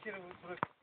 içeri bırak. Pues,